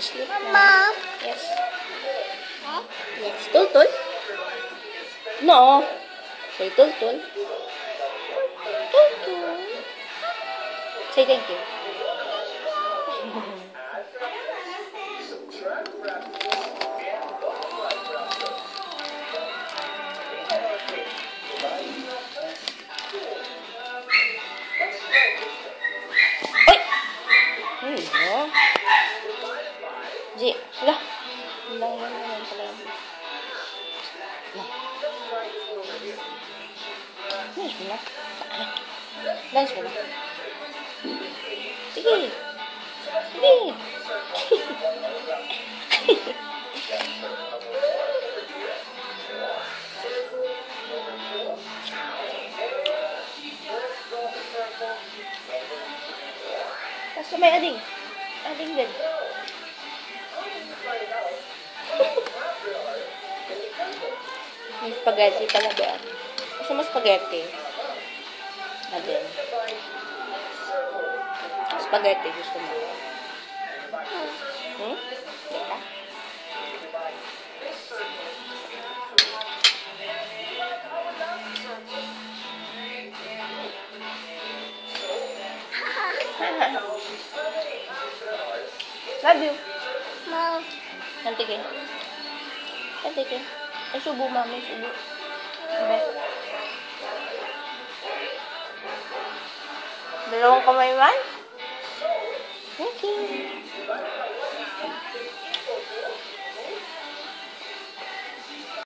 sleep Mama. now. Yes. Eh? Yes. Tultul? No. Say tultul. Tultul. Say thank you. Ji, lah. Lang lang lang pala yan. Lah. Dance mo na. Dance mo na. Sige. Sige. Tapos may ading. Ading din. May spaghetti pala ba? Gusto mo spaghetti? Ading. Spaghetti gusto mo. Hmm? Teka. Love you. Mom. Nantigin. Nantigin. Ay, subo, mami. Subo. Diba? Dalawang kamay man? Thank you.